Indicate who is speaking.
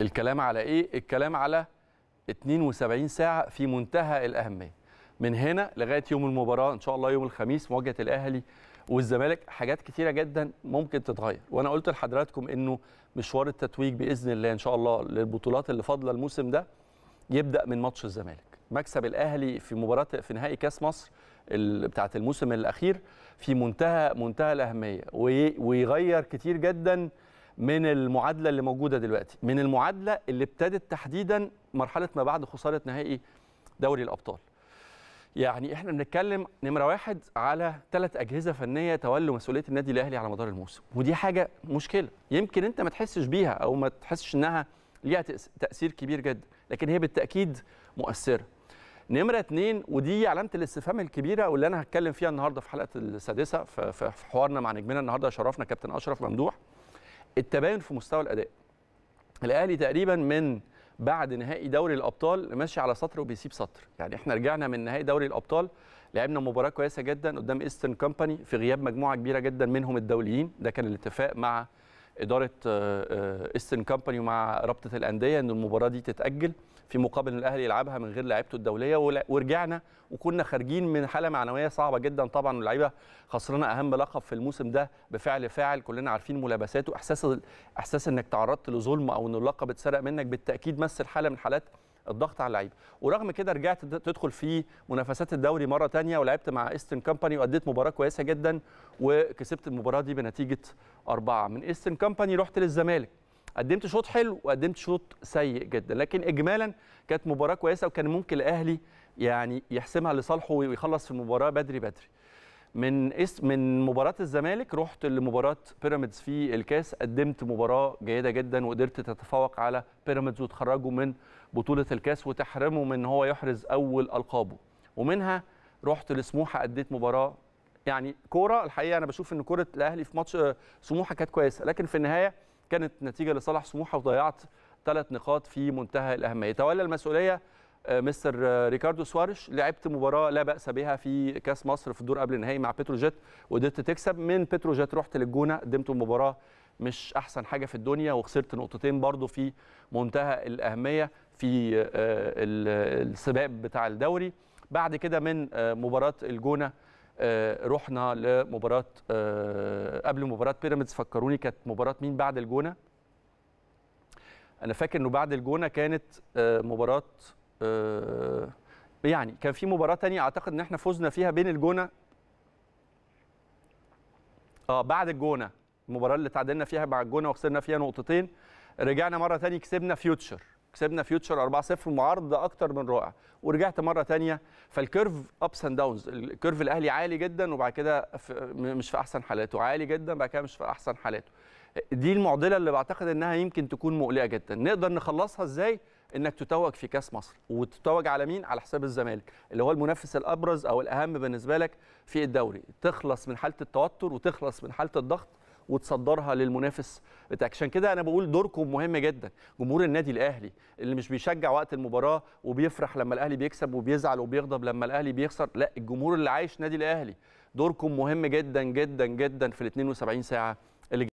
Speaker 1: الكلام على إيه؟ الكلام على 72 ساعة في منتهى الأهمية. من هنا لغاية يوم المباراة إن شاء الله يوم الخميس مواجهة الأهلي والزمالك حاجات كتيرة جدا ممكن تتغير. وأنا قلت لحضراتكم إنه مشوار التتويج بإذن الله إن شاء الله للبطولات اللي فاضلة الموسم ده يبدأ من ماتش الزمالك. مكسب الأهلي في مباراة في نهائي كأس مصر بتاعه الموسم الأخير في منتهى منتهى الأهمية ويغير كتير جدا من المعادلة اللي موجودة دلوقتي من المعادلة اللي ابتدت تحديدا مرحلة ما بعد خسارة نهائي دوري الأبطال. يعني إحنا بنتكلم نمرة واحد على ثلاث أجهزة فنية تولوا مسؤولية النادي الأهلي على مدار الموسم ودي حاجة مشكلة. يمكن أنت ما تحسش بيها أو ما تحسش إنها ليها تأثير كبير جدا لكن هي بالتأكيد مؤثرة. نمرة اثنين ودي علامه الاستفهام الكبيرة واللي أنا هتكلم فيها النهارده في حلقة السادسة في حوارنا مع نجمنا النهارده شرفنا كابتن أشرف ممدوح. التباين في مستوى الأداء. الأهلي تقريبا من بعد نهائي دوري الأبطال ماشي على سطر وبيسيب سطر. يعني إحنا رجعنا من نهائي دوري الأبطال لعبنا مباراة كويسة جدا قدام ايسترن كومباني في غياب مجموعة كبيرة جدا منهم الدوليين. ده كان الاتفاق مع إدارة ايسترن كومباني ومع رابطة الأندية إن المباراة دي تتأجل في مقابل الأهلي يلعبها من غير لعيبته الدولية ورجعنا وكنا خارجين من حالة معنوية صعبة جدا طبعا واللعيبة خسرنا أهم لقب في الموسم ده بفعل فاعل كلنا عارفين ملابساته إحساس إحساس إنك تعرضت لظلم أو إن اللقب اتسرق منك بالتأكيد مثل حاله من حالات الضغط على اللعيبة. ورغم كده رجعت تدخل في منافسات الدوري مرة ثانية ولعبت مع ايسترن كومباني وأديت مباراة كويسة جدا وكسبت المباراة دي بنتيجة أربعة. من ايسترن كومباني رحت للزمالك. قدمت شوط حلو وقدمت شوط سيء جدا لكن اجمالا كانت مباراة كويسة وكان ممكن الأهلي يعني يحسمها لصالحه ويخلص في المباراة بدري بدري. من اس من مباراة الزمالك رحت لمباراة بيراميدز في الكاس قدمت مباراة جيدة جدا وقدرت تتفوق على بيراميدز وتخرجوا من بطولة الكاس وتحرمه من هو يحرز أول ألقابه. ومنها رحت لسموحة اديت مباراة. يعني كورة الحقيقة أنا بشوف إن كورة الأهلي في ماتش سموحة كانت كويسة لكن في النهاية كانت نتيجة لصالح سموحة وضيعت ثلاث نقاط في منتهى الأهمية. تولى المسؤولية مستر ريكاردو سوارش لعبت مباراة لا بأس بها في كأس مصر في الدور قبل النهائي مع بتروجيت وقدرت تكسب. من بتروجيت رحت للجونة قدمت مباراة مش أحسن حاجة في الدنيا وخسرت نقطتين برضو في منتهى الأهمية في السباق بتاع الدوري. بعد كده من مباراة الجونة رحنا لمباراة قبل مباراة بيراميدز. فكروني كانت مباراة مين بعد الجونة؟ أنا فاكر إنه بعد الجونة كانت مباراة يعني كان في مباراة تانية أعتقد إن إحنا فزنا فيها بين الجونة. آه بعد الجونة. المباراة اللي تعادلنا فيها مع الجونة وخسرنا فيها نقطتين. رجعنا مرة تانية كسبنا فيوتشر. كسبنا فيوتشر 4-0 بعرض أكتر من رائع. ورجعت مرة تانية فال curve ups and downs ال curve الأهلي عالي جدا وبعد كده مش في أحسن حالاته. عالي جدا بعد كده مش في أحسن حالاته. دي المعضلة اللي بعتقد إنها يمكن تكون مقلقة جدا. نقدر نخلصها إزاي؟ إنك تتوج في كأس مصر وتتوج على مين؟ على حساب الزمالك اللي هو المنافس الأبرز أو الأهم بالنسبة لك في الدوري. تخلص من حالة التوتر وتخلص من حالة الضغط وتصدرها للمنافس بتاعك. عشان كده أنا بقول دوركم مهم جدا. جمهور النادي الأهلي اللي مش بيشجع وقت المباراة وبيفرح لما الأهلي بيكسب وبيزعل وبيغضب لما الأهلي بيخسر لا الجمهور اللي عايش نادي الأهلي. دوركم مهم جدا جدا جدا في ال 72 ساعة اللي